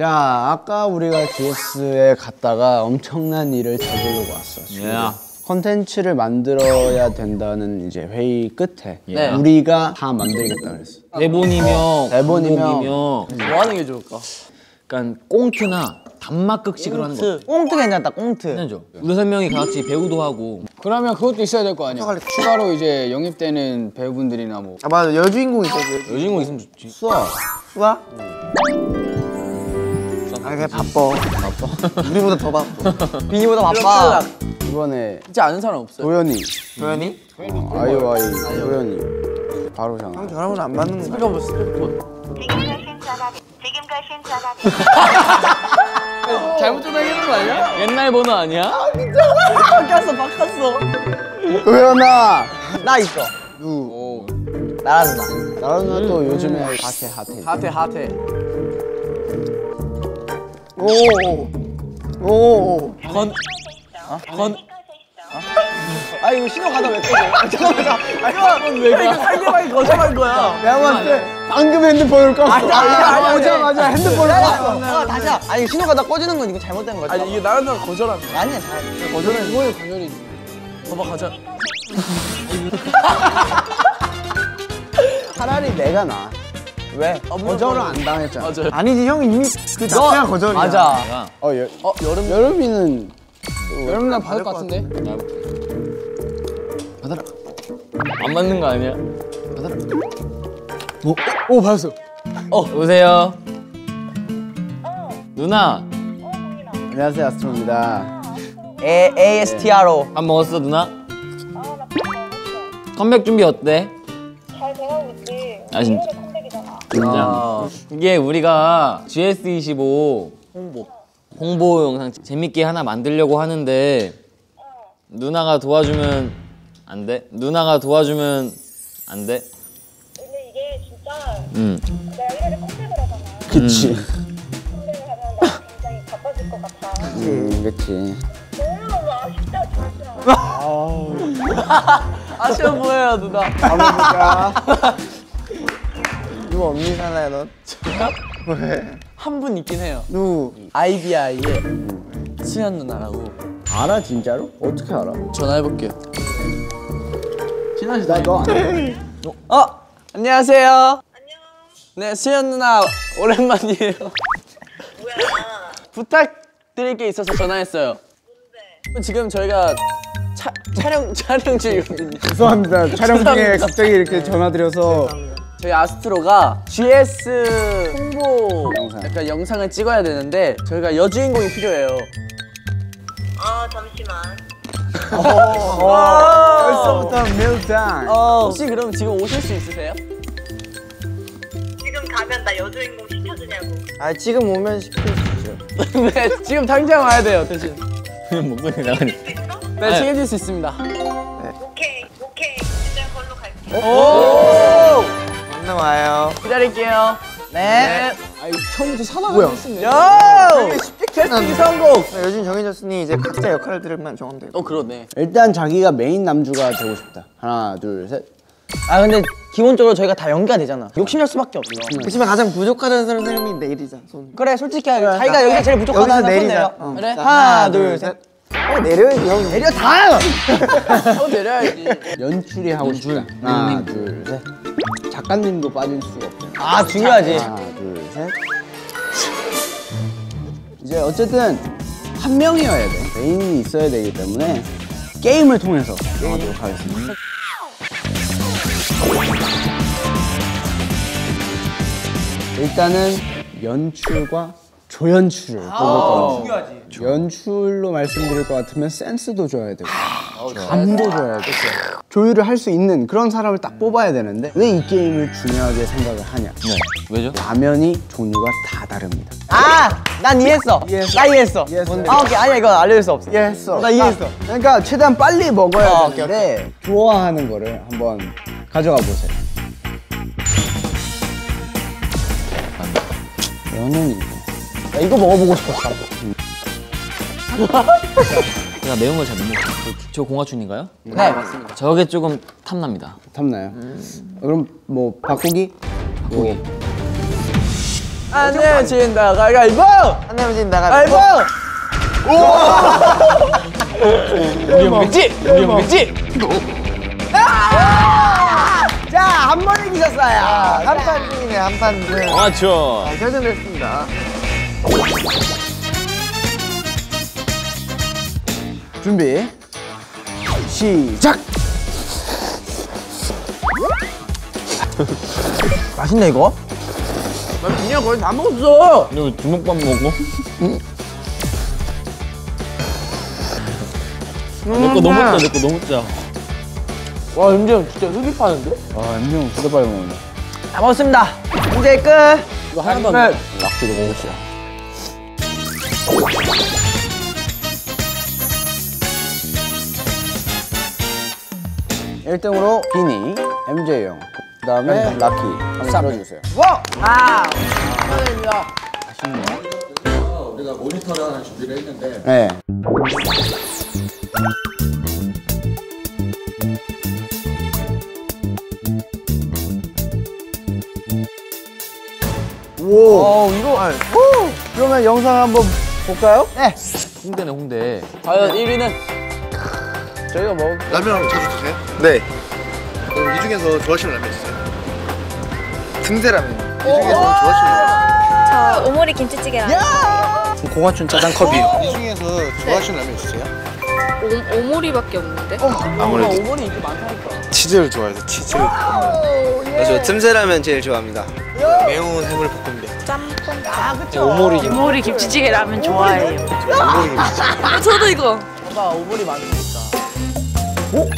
자, 아까 우리가 GS에 갔다가 엄청난 일을 저지르고 왔어. 지금. 야. 컨텐츠를 만들어야 된다는 이제 회의 끝에 네. 우리가 다 만들겠다 그랬어. 대본이며 대본이며. 뭐 하는 게 좋을까? 약간 꽁트나 단막극식으로 하는 거 꽁트 괜찮다 꽁트 괜찮죠? 우리 세 명이 같이 배우도 하고 그러면 그것도 있어야 될 거 아니야. 추가로 이제 영입되는 배우분들이나 뭐 아 맞아 여주인공 있어 그 여주인공 있으면 좋지 수아. 수아? 아 그냥 바빠 바빠 우리보다 더 바빠 비니보다 바빠 이번에 진짜 아는 사람 없어요. 도현이, 도현이? 어, 아이오아이 도현이 바로 잖아. 형 전화번호 안 받는 거 이거 뭐 스피커 지금 가신 전화기 지금 가신 전화기 잘못 전화하는 거 아니야? 옛날 번호 아니야? 바꿨어 바꿨어 도현아. 나 있어 누. 나란다 나라 누나 또 요즘에 핫해 핫해. 핫해 핫해. 오오 건 건. 아 이거 신호 가다 왜 꺼져? 아, 잠깐만 잠깐만. 이거 왜 이거 상대방이 거절한 거야? 내가 봤을 때 방금 핸드폰을 껐어. 아니, 아니, 아니, 아니. 오자마자 핸드폰을 껐어. 아 다시 하- 아니 신호 가다 꺼지는 건 이거 잘못된 거야. 아니 이게 나랑 나랑 거절한 거야. 아니야 잘. 거절은 그거에 거절이지. 봐봐 가자. 차라리 내가 나. 왜? 거절을 안 당했잖아. 맞아요. 아니지 형이 이미 그 자체가 거절이야 맞아. 야 어, 여, 어 여름 여름이는 여름 날 받을 것것 같은데. 받아라 안 맞는 거 아니야? 오 받았어. 어 여보세요 누나 안녕하세요 아스트로입니다. A ASTRO. 밥 먹었어 누나? 컴백 준비 어때? 잘 돼가고 있지 아, 진짜? 컴백이잖아 진짜 이게 우리가 GS25 홍보 홍보 영상 재밌게 하나 만들려고 하는데 누나가 도와주면 안 돼? 누나가 도와주면 안 돼? 근데 이게 진짜 응. 내가 1회를 컴백을 하잖아 그치. 컴백을 하면 나 굉장히 바빠질 것 같아 음, 그치. 너무 아쉽다 진짜 아쉬워 보여요 누나. 가보자. 누구 언니 살아야 너? 한분 있긴 해요. 누구? IBI의 수현 누나라고. 알아 진짜로? 어떻게 알아? 전화해볼게요. 나너 알아? 어 안녕하세요. 안녕 네 수현 누나 오랜만이에요. 뭐야 부탁드릴 게 있어서 전화했어요. 지금 저희가 차, 촬영 촬영 중이거든요. 죄송합니다. 촬영 중에. 갑자기 이렇게 전화드려서 저희 아스트로가 GS 홍보 영상. 약간 영상을 찍어야 되는데 저희가 여주인공이 필요해요. 아 잠시만 벌써부터 멜타임. 어, 혹시 그럼 지금 오실 수 있으세요? 지금 가면 나 여주인공 시켜주냐고 아 지금 오면 시킬 수 있죠 네, 지금 당장 와야 돼요 대신. 목소리 나가니. 네, 챙겨줄 수 있습니다. 오케이 오케이 진짜 걸로 갈게 오! 만나 와요 기다릴게요. 네. 아 처음부터 사나가 했었네. 야! 쉽게 캐스팅 성공. 나 요즘 정해졌으니 이제 각자 역할들만 정하면 돼 어 그러네. 일단 자기가 메인 남주가 되고 싶다. 하나, 둘, 셋. 아 근데 기본적으로 저희가 다 연기가 되잖아. 욕심낼 수밖에 없어. 그치만 가장 부족하다는 사람이 내일이자 손 그래 솔직히 자기가 여기서 제일 부족하다는 사람. 내려. 어. 그래. 자, 하나 둘 셋. 어, 내려야지 형 내려 다. 또 내려야지. 연출이 하고 싶다. 하나, 둘, 셋. 작가님도 빠질 수가 없잖아. 아 중요하지. 하나, 둘, 셋. 이제 어쨌든 한 명이어야 돼. 메인이 있어야 되기 때문에 게임을 통해서 정하도록 하겠습니다. 일단은 연출과 조연출을 뽑을 겁니다. 연출로 말씀드릴 것 같으면 센스도 줘야 되고 감도 줘야 되고 조율을 할 수 있는 그런 사람을 딱 뽑아야 되는데 왜 이 게임을 중요하게 생각을 하냐 네. 왜죠? 라면이 종류가 다 다릅니다 아, 난 이해했어. 나 이해했어. 이해했어. 아, 오케이. 아니야, 이거 알려줄 수 없어. 이해했어 나 이해했어. 그러니까 최대한 빨리 먹어야 아, 오케이, 되는데 좋아하는 거를 한번 가져가 보세요 면은 이거 야, 이거 먹어보고 싶었어. 제가 매운 걸 잘 못 먹어요. 저, 저 공화춘인가요? 네, 맞습니다. 저게 조금 탐납니다. 탐나요 그럼 뭐 바꾸기? 고기. 안 내면 진다 가위바위보 안 내면 진다 가위바위보 우리 형겠지? 우리 형겠지? 자 한 번 이기셨어요 한판 중이네 한판 중. 맞죠. 아, 결정됐습니다. 준비 시작! 맛있네 이거? 나 그냥 거의 다 먹었어 근데 주먹밥 먹어? 응? 내거 너무 짜, 내거 너무 짜. 와, 은재형 진짜 흡입하는데? 와, 아, 은재형 진짜 빨리 먹는다. 다 먹었습니다. 이제 끝! 이거 하나만 네. 락스 먹었어. 1등으로 비니, MJ형 그 다음에 라키 한번 들어주세요 와! wow! 아쉽네요 우리가 모니터를 하나 준비를 했는데 네. 오, 오 이거 아, 오! 그러면 영상 한번 볼까요? 네 홍대네, 홍대. 과연 1위는 저희가 먹은 라면 자주 드세요? 네. 그럼 이 중에서 좋아하시는 라면 있어요? 등대라면. 이 중에서 좋아하시는 라면? 저 오모리 김치찌개랑 공화춘 짜장 컵이요. 이 중에서 좋아하시는 라면 있으세요? 오, 오모리밖에 없는데? 아무래도 오븐이 인기 많다니까 치즈를 좋아해서 치즈. 저 틈새라면 제일 좋아합니다. 매운 해물 볶음면. 짬뽕 아 그쵸 오모리. 오모리 김치찌개 라면 좋아해요 오모리 김치. 저도 이거 아까 오븐이 많으니까 어,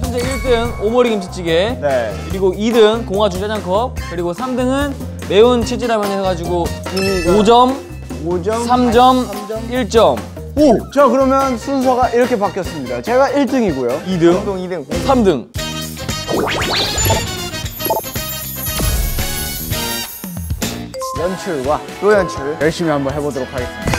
현재 1등 오모리 김치찌개. 네. 그리고 2등 공화주 짜장컵. 그리고 3등은 매운 치즈라면 해가지고 5점, 5점. 3점, 1점, 오! 자, 그러면 순서가 이렇게 바뀌었습니다. 제가 1등이고요. 2등, 2등. 3등. 연출과 노연출. 열심히 한번 해보도록 하겠습니다.